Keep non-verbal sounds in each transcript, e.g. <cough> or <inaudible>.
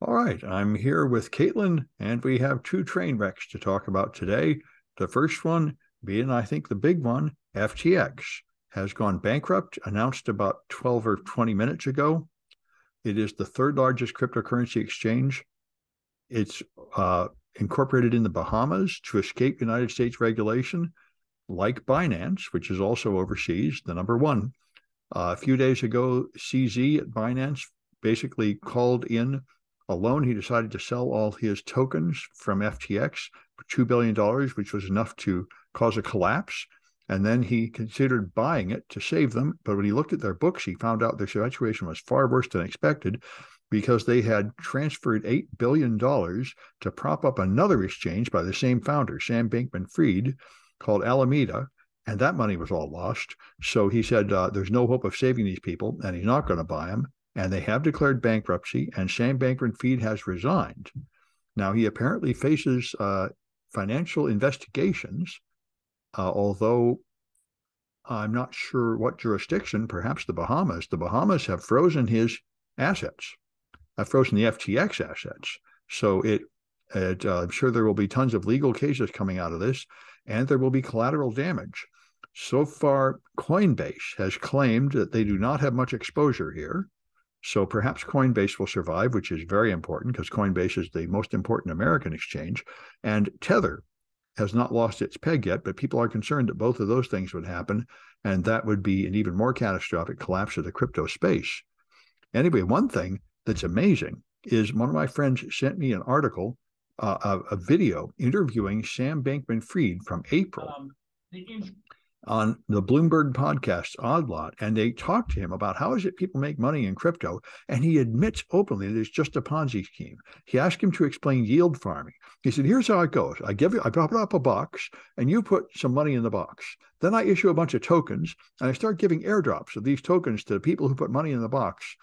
All right, I'm here with Kaitlyn, and we have two train wrecks to talk about today. The first one being, I think, the big one FTX has gone bankrupt, announced about 12 or 20 minutes ago. It is the third largest cryptocurrency exchange. It's uh, incorporated in the Bahamas to escape United States regulation, like Binance, which is also overseas, the number one. Uh, a few days ago, CZ at Binance basically called in a loan. He decided to sell all his tokens from FTX for $2 billion, which was enough to cause a collapse. And then he considered buying it to save them. But when he looked at their books, he found out their situation was far worse than expected because they had transferred $8 billion to prop up another exchange by the same founder, Sam Bankman Fried, called Alameda. And that money was all lost. So he said, uh, There's no hope of saving these people, and he's not going to buy them. And they have declared bankruptcy, and Sam Bankman Fried has resigned. Now, he apparently faces uh, financial investigations, uh, although I'm not sure what jurisdiction, perhaps the Bahamas. The Bahamas have frozen his assets, have frozen the FTX assets. So it, it uh, I'm sure there will be tons of legal cases coming out of this, and there will be collateral damage. So far, Coinbase has claimed that they do not have much exposure here. So perhaps Coinbase will survive, which is very important because Coinbase is the most important American exchange. And Tether has not lost its peg yet, but people are concerned that both of those things would happen. And that would be an even more catastrophic collapse of the crypto space. Anyway, one thing that's amazing is one of my friends sent me an article, uh, a, a, video interviewing Sam Bankman Fried from April. Um, on the Bloomberg podcast, Odd Lot, and they talked to him about how is it people make money in crypto, and he admits openly that it's just a Ponzi scheme. He asked him to explain yield farming. He said, "Here's how it goes: I give you, I pop up a box, and you put some money in the box. Then I issue a bunch of tokens, and I start giving airdrops of these tokens to the people who put money in the box."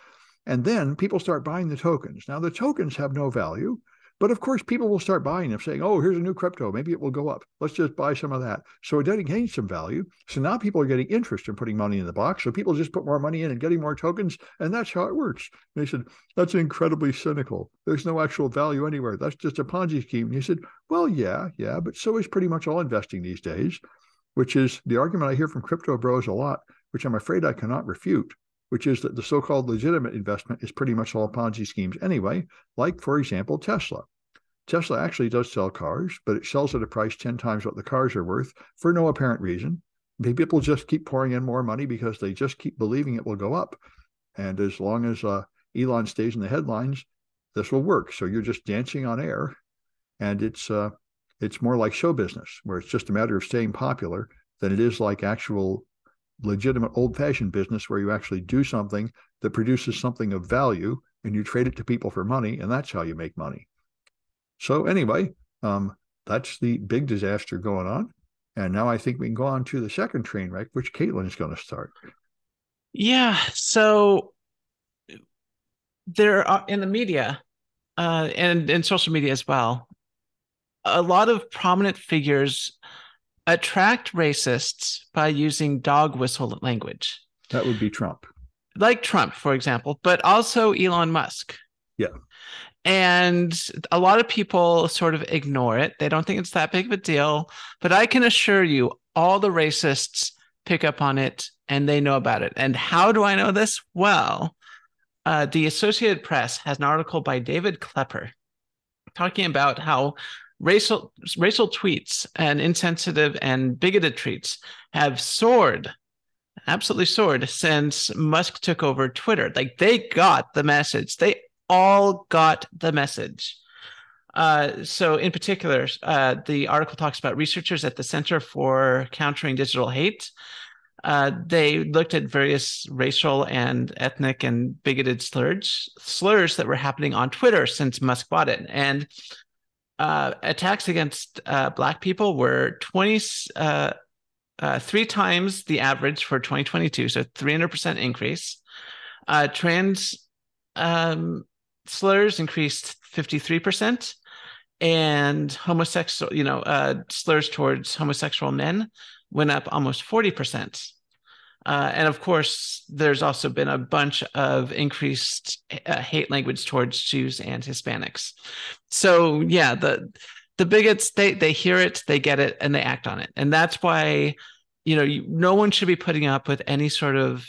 And then people start buying the tokens. Now, the tokens have no value. But of course, people will start buying them, saying, oh, here's a new crypto. Maybe it will go up. Let's just buy some of that. So it then gain some value. So now people are getting interest in putting money in the box. So people just put more money in and getting more tokens. And that's how it works. And they said, that's incredibly cynical. There's no actual value anywhere. That's just a Ponzi scheme. And he said, well, yeah, yeah, but so is pretty much all investing these days, which is the argument I hear from crypto bros a lot, which I'm afraid I cannot refute which is that the so called legitimate investment is pretty much all Ponzi schemes anyway, like, for example, Tesla. Tesla actually does sell cars, but it sells at a price 10 times what the cars are worth for no apparent reason. People just keep pouring in more money because they just keep believing it will go up. And as long as uh, Elon stays in the headlines, this will work. So you're just dancing on air, and it's uh, it's more like show business, where it's just a matter of staying popular than it is like actual legitimate old fashioned business where you actually do something that produces something of value and you trade it to people for money, and that's how you make money. So, anyway, um, that's the big disaster going on. And now I think we can go on to the second train wreck, which Kaitlyn is going to start. Yeah. So, there are in the media uh, and in social media as well, a lot of prominent figures attract racists by using dog whistle language. That would be Trump. Like Trump, for example, but also Elon Musk. Yeah. And a lot of people sort of ignore it. They don't think it's that big of a deal. But I can assure you, all the racists pick up on it and they know about it. And how do I know this? Well, uh, the Associated Press has an article by David Klepper talking about how racial racial tweets and insensitive and bigoted tweets have soared absolutely soared since Musk took over Twitter. Like they got the message. They all got the message. Uh, so, in particular, uh, the article talks about researchers at the Center for Countering Digital Hate. Uh, they looked at various racial and ethnic and bigoted slurs slurs that were happening on Twitter since Musk bought it, and uh, attacks against uh, Black people were twenty uh, three times the average for 2022, so 300% increase. trans um, slurs increased 53% and homosexual you know uh, slurs towards homosexual men went up almost 40% Uh, and of course, there's also been a bunch of increased uh, hate language towards Jews and Hispanics. So yeah, the the bigots they they hear it, they get it, and they act on it, and that's why you know you, no one should be putting up with any sort of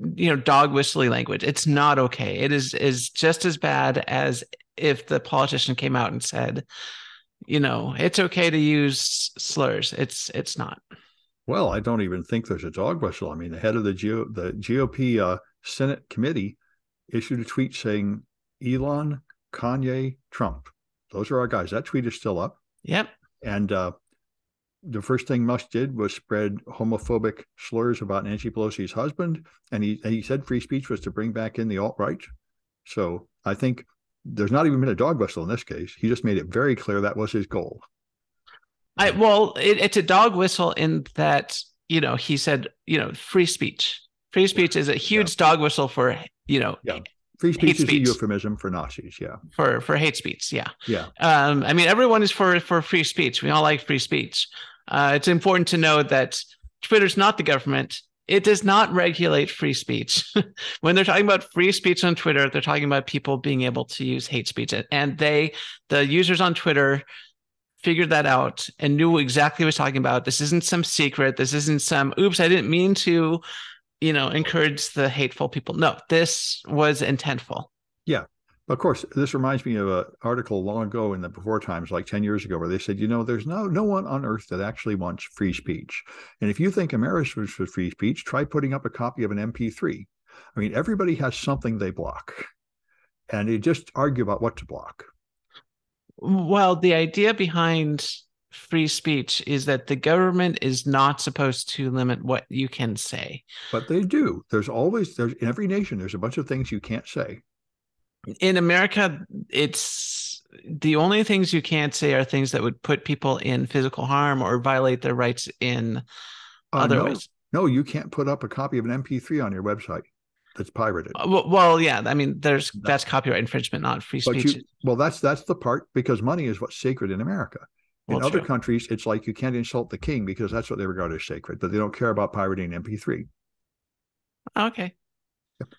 you know dog whistly language. It's not okay. It is is just as bad as if the politician came out and said, you know, it's okay to use slurs. It's it's not. Well, I don't even think there's a dog whistle. I mean, the head of the Geo, the GOP uh, Senate committee issued a tweet saying Elon, Kanye, Trump. Those are our guys. That tweet is still up. Yep. And uh, the first thing Musk did was spread homophobic slurs about Nancy Pelosi's husband, and he and he said free speech was to bring back in the alt right. So I think there's not even been a dog whistle in this case. He just made it very clear that was his goal. I well, it, it's a dog whistle in that you know he said you know free speech. Free speech is a huge yeah. dog whistle for you know. Yeah. Free speech is speech. a euphemism for Nazis. Yeah. For for hate speech. Yeah. Yeah. Um, I mean, everyone is for for free speech. We all like free speech. Uh, it's important to know that Twitter's not the government. It does not regulate free speech. <laughs> when they're talking about free speech on Twitter, they're talking about people being able to use hate speech. And they, the users on Twitter, figured that out and knew exactly what was talking about. This isn't some secret. This isn't some oops, I didn't mean to, you know, encourage the hateful people. No, this was intentful. Yeah. Of course, this reminds me of an article long ago in the before times, like 10 years ago, where they said, you know, there's no no one on earth that actually wants free speech. And if you think America was for free speech, try putting up a copy of an MP3. I mean, everybody has something they block. And they just argue about what to block. Well, the idea behind free speech is that the government is not supposed to limit what you can say. But they do. There's always there's in every nation there's a bunch of things you can't say. In America, it's the only things you can't say are things that would put people in physical harm or violate their rights in uh, other no, ways. No, you can't put up a copy of an MP3 on your website that's pirated. Uh, well, well, yeah. I mean, there's that's copyright infringement, not free speech. You, well, that's that's the part because money is what's sacred in America. In well, other true. countries, it's like you can't insult the king because that's what they regard as sacred, but they don't care about pirating MP3. Okay.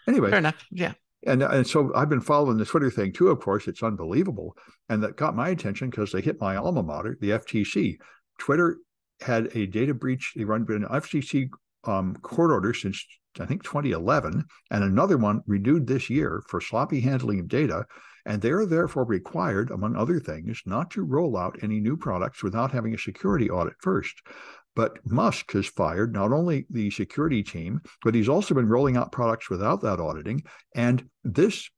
Anyway, fair enough. Yeah. And and so I've been following the Twitter thing too. Of course, it's unbelievable, and that got my attention because they hit my alma mater, the FTC. Twitter had a data breach. They run an FTC um, court order since I think 2011, and another one renewed this year for sloppy handling of data. And they are therefore required, among other things, not to roll out any new products without having a security audit first. But Musk has fired not only the security team, but he's also been rolling out products without that auditing. And this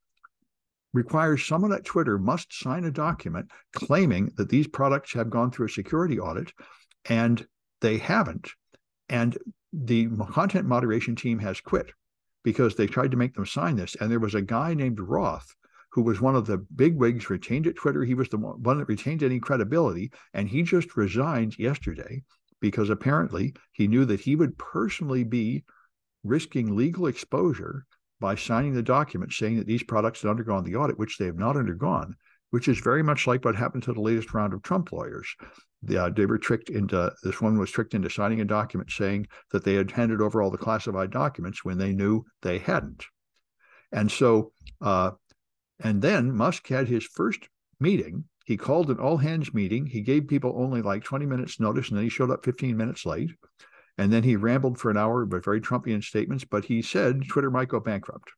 requires someone at Twitter must sign a document claiming that these products have gone through a security audit, and they haven't. And the content moderation team has quit because they tried to make them sign this. And there was a guy named Roth who was one of the big wigs retained at Twitter. He was the one that retained any credibility. And he just resigned yesterday because apparently he knew that he would personally be risking legal exposure by signing the document saying that these products had undergone the audit, which they have not undergone, which is very much like what happened to the latest round of Trump lawyers uh, they were tricked into this one was tricked into signing a document saying that they had handed over all the classified documents when they knew they hadn't. And so, uh, and then Musk had his first meeting. He called an all hands meeting. He gave people only like 20 minutes notice, and then he showed up 15 minutes late. And then he rambled for an hour with very Trumpian statements, but he said Twitter might go bankrupt.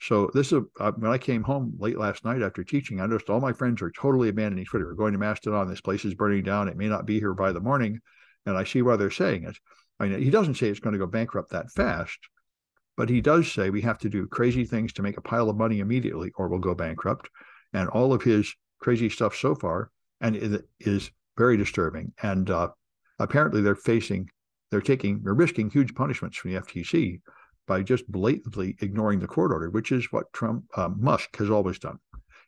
So this is uh, when I came home late last night after teaching. I noticed all my friends are totally abandoning Twitter. We're going to Mastodon. This place is burning down. It may not be here by the morning, and I see why they're saying it. I mean, he doesn't say it's going to go bankrupt that fast, but he does say we have to do crazy things to make a pile of money immediately, or we'll go bankrupt. And all of his crazy stuff so far, and it is very disturbing. And uh, apparently, they're facing, they're taking, they're risking huge punishments from the FTC by just blatantly ignoring the court order, which is what Trump uh, Musk has always done.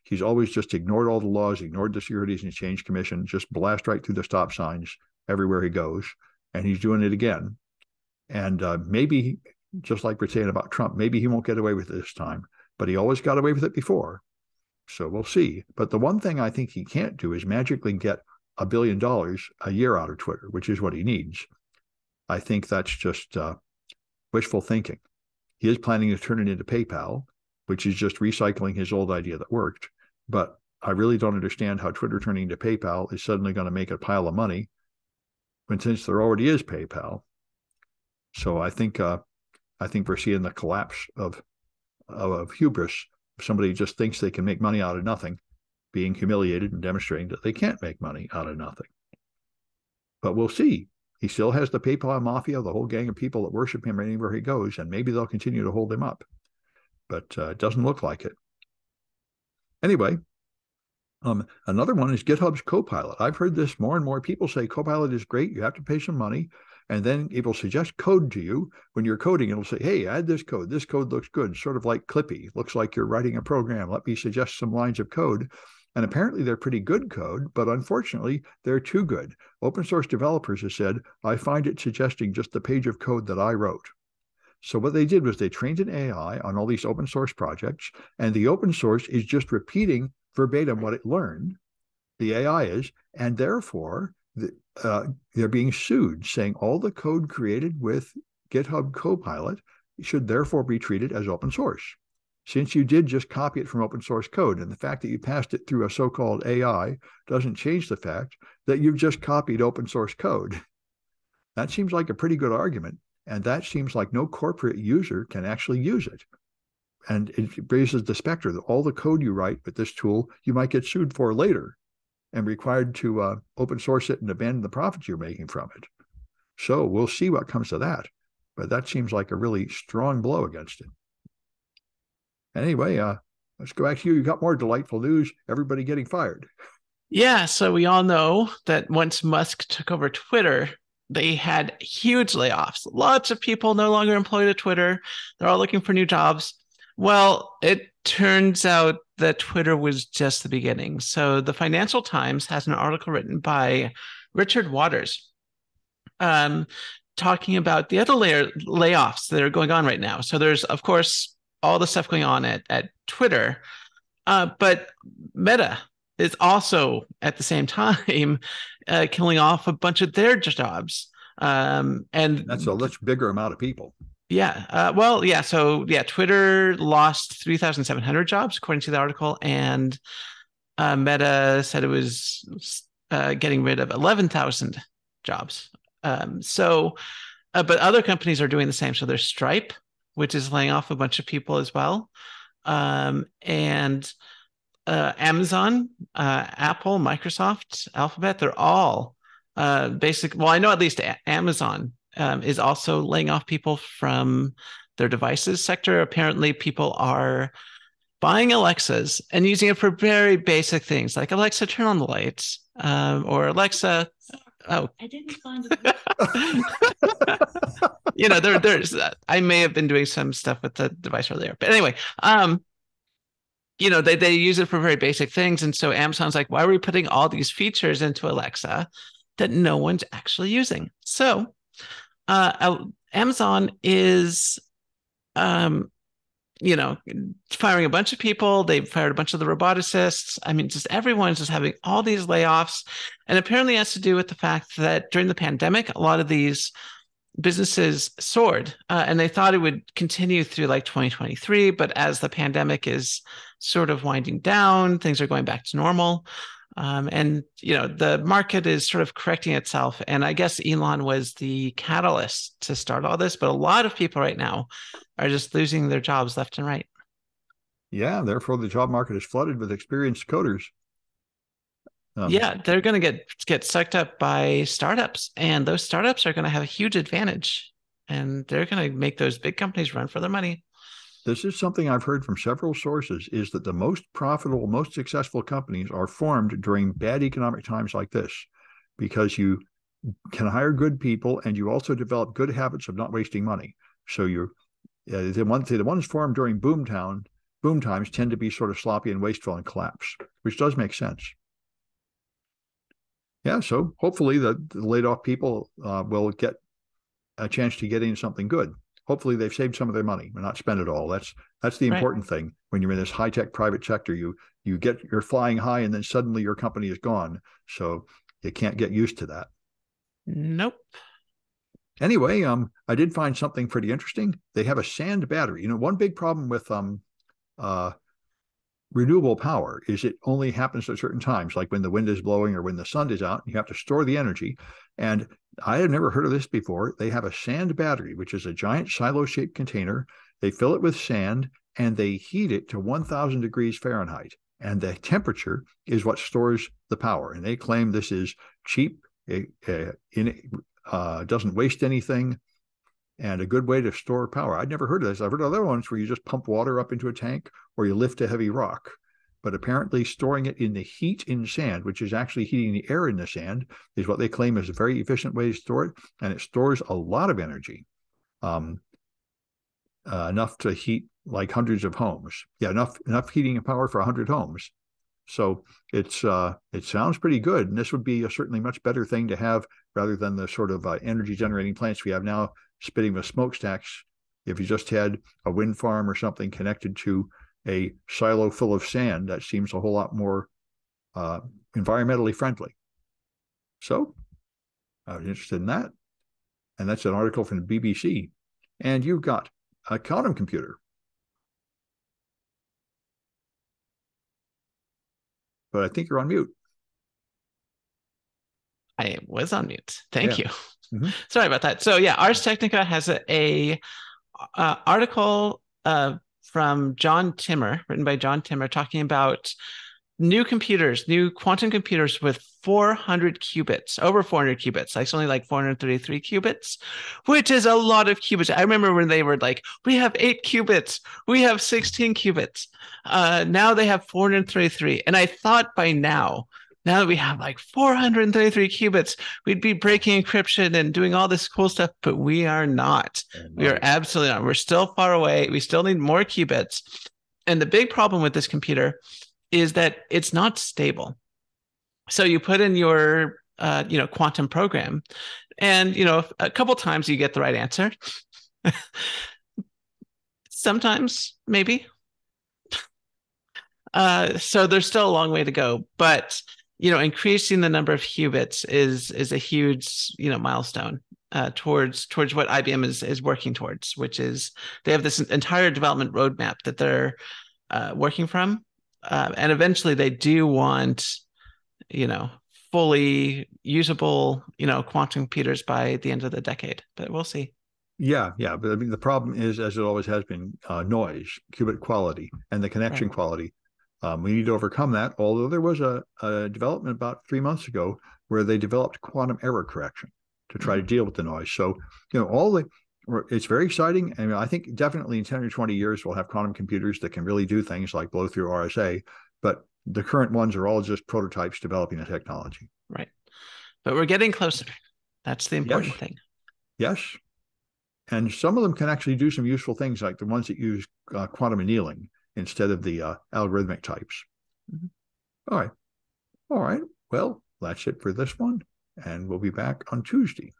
He's always just ignored all the laws, ignored the Securities and Exchange Commission, just blast right through the stop signs everywhere he goes, and he's doing it again. And uh, maybe, just like we're saying about Trump, maybe he won't get away with it this time, but he always got away with it before. So we'll see. But the one thing I think he can't do is magically get a billion dollars a year out of Twitter, which is what he needs. I think that's just uh, wishful thinking. He is planning to turn it into PayPal, which is just recycling his old idea that worked. But I really don't understand how Twitter turning into PayPal is suddenly going to make a pile of money when since there already is PayPal. So I think uh, I think we're seeing the collapse of of, of hubris. Somebody just thinks they can make money out of nothing, being humiliated and demonstrating that they can't make money out of nothing. But we'll see. He still has the PayPal mafia, the whole gang of people that worship him anywhere he goes, and maybe they'll continue to hold him up. But uh, it doesn't look like it. Anyway, um, another one is GitHub's Copilot. I've heard this more and more people say Copilot is great. You have to pay some money, and then it will suggest code to you. When you're coding, it'll say, "Hey, add this code. This code looks good." Sort of like Clippy. Looks like you're writing a program. Let me suggest some lines of code. And apparently, they're pretty good code, but unfortunately, they're too good. Open source developers have said, "I find it suggesting just the page of code that I wrote." So what they did was they trained an AI on all these open source projects, and the open source is just repeating verbatim what it learned. The AI is, and therefore the, uh, they're being sued, saying all the code created with GitHub Copilot should therefore be treated as open source. Since you did just copy it from open source code, and the fact that you passed it through a so called AI doesn't change the fact that you've just copied open source code. <laughs> That seems like a pretty good argument. And that seems like no corporate user can actually use it. And it raises the specter that all the code you write with this tool, you might get sued for later and required to uh, open source it and abandon the profits you're making from it. So we'll see what comes to that. But that seems like a really strong blow against it. Anyway, uh, let's go back to you. You got more delightful news. Everybody getting fired. Yeah. So we all know that once Musk took over Twitter, they had huge layoffs. Lots of people no longer employed at Twitter. They're all looking for new jobs. Well, it turns out that Twitter was just the beginning. So the Financial Times has an article written by Richard Waters um, talking about the other layer, layoffs that are going on right now. So there's, of course, all the stuff going on at, at Twitter, uh, but Meta is also at the same <laughs> time uh, killing off a bunch of their jobs. Um, and that's a much bigger amount of people. Yeah. Uh, well, yeah. So, yeah, Twitter lost 3,700 jobs, according to the article. And uh, Meta said it was uh, getting rid of 11,000 jobs. Um, so, uh, but other companies are doing the same. So, there's Stripe, which is laying off a bunch of people as well. Um, and uh, Amazon, uh, Apple, Microsoft, Alphabet, they're all uh, basic. Well, I know at least Amazon um, is also laying off people from their devices sector. Apparently, people are buying Alexas and using it for very basic things like Alexa, turn on the lights, um, or Alexa. Oh, I didn't find it. <laughs> <laughs> you know, there, there's. I may have been doing some stuff with the device earlier, but anyway, um, you know, they, they use it for very basic things. And so Amazon's like, why are we putting all these features into Alexa that no one's actually using? So uh, Amazon is, um, you know, firing a bunch of people. They've fired a bunch of the roboticists. I mean, just everyone's just having all these layoffs. And apparently it has to do with the fact that during the pandemic, a lot of these businesses soared uh, and they thought it would continue through like 2023 but as the pandemic is sort of winding down things are going back to normal. Um, and you know the market is sort of correcting itself and i guess elon was the catalyst to start all this but a lot of people right now are just losing their jobs left and right. Yeah therefore the job market is flooded with experienced coders um, yeah, they're going to get get sucked up by startups, and those startups are going to have a huge advantage, and they're going to make those big companies run for their money. This is something I've heard from several sources: is that the most profitable, most successful companies are formed during bad economic times like this, because you can hire good people, and you also develop good habits of not wasting money. So you, uh, the one the ones formed during boom town boom times tend to be sort of sloppy and wasteful and collapse, which does make sense yeah, so hopefully the, the laid off people uh, will get a chance to get into something good. Hopefully they've saved some of their money and not spend it all. That's that's the important right. thing when you're in this high tech private sector. You you get you're flying high and then suddenly your company is gone. So you can't get used to that. Nope. anyway, um, I did find something pretty interesting. They have a sand battery. You know, one big problem with um, uh, renewable power is it only happens at certain times, like when the wind is blowing or when the sun is out. and You have to store the energy. And I had never heard of this before. They have a sand battery, which is a giant silo shaped container. They fill it with sand and they heat it to 1000 degrees Fahrenheit. And the temperature is what stores the power. And they claim this is cheap, it, uh, in, uh, doesn't waste anything, and a good way to store power. I'd never heard of this. I've heard of other ones where you just pump water up into a tank or you lift a heavy rock. But apparently, storing it in the heat in sand, which is actually heating the air in the sand, is what they claim is a very efficient way to store it. And it stores a lot of energy, um, uh, enough to heat like hundreds of homes. Yeah, enough enough heating power for 100 homes. So it's uh, it sounds pretty good, and this would be a certainly much better thing to have rather than the sort of uh, energy generating plants we have now spitting with smokestacks. If you just had a wind farm or something connected to a silo full of sand, that seems a whole lot more uh, environmentally friendly. So I was interested in that. And that's an article from the BBC. And you've got a quantum computer. But I think you're on mute. I was on mute. Thank yeah. you. Mm-hmm. Sorry about that. So yeah, Ars Technica has a, a uh, article uh, from John Timmer, written by John Timmer, talking about new computers, new quantum computers with 400 qubits, over 400 qubits, like only like 433 qubits, which is a lot of qubits. I remember when they were like, we have eight qubits, we have 16 qubits. Uh, now they have 433. And I thought by now now that we have like 433 qubits, we'd be breaking encryption and doing all this cool stuff, but we are not. We are absolutely not. We're still far away. We still need more qubits. And the big problem with this computer is that it's not stable. So you put in your uh, you know quantum program, and you know a couple times you get the right answer. <laughs> Sometimes maybe. <laughs> Uh, so there's still a long way to go, but you know increasing the number of qubits is is a huge you know milestone uh, towards towards what IBM is is working towards, which is they have this entire development roadmap that they're uh, working from, uh, and eventually they do want, you know, fully usable, you know, quantum computers by the end of the decade. But we'll see. Yeah, yeah, but I mean the problem is, as it always has been, uh, noise, qubit quality, and the connection right. quality. Um, we need to overcome that. Although there was a, a, development about three months ago where they developed quantum error correction to try to mm-hmm. deal with the noise. So, you know, all the it's very exciting. And I think definitely in 10 or 20 years, we'll have quantum computers that can really do things like blow through RSA. But the current ones are all just prototypes developing the technology. Right. But we're getting closer. That's the important yes. thing. Yes. And some of them can actually do some useful things, like the ones that use uh, quantum annealing instead of the uh, algorithmic types. Mm-hmm. All right. All right. Well, that's it for this one. And we'll be back on Tuesday.